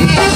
Yeah.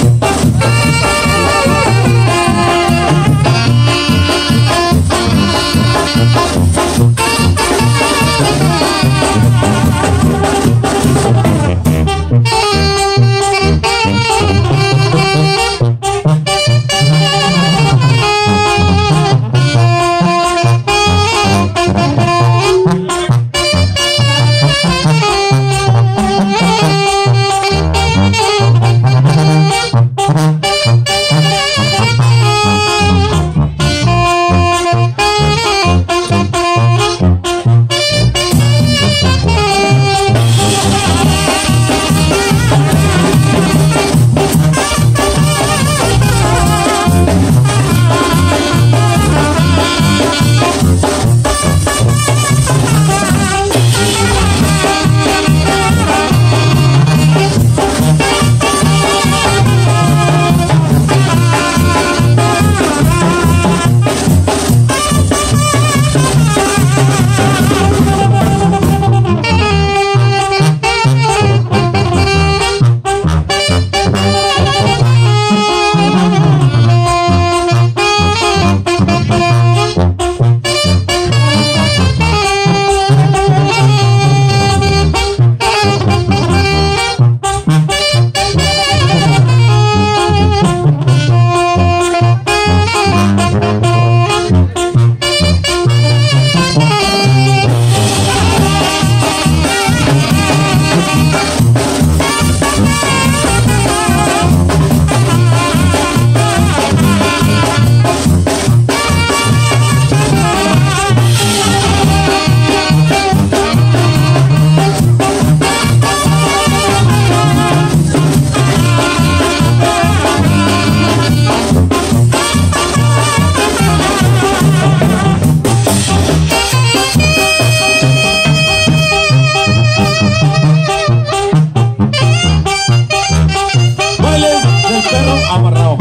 amarrado.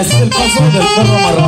Es el paso del perro amarrado.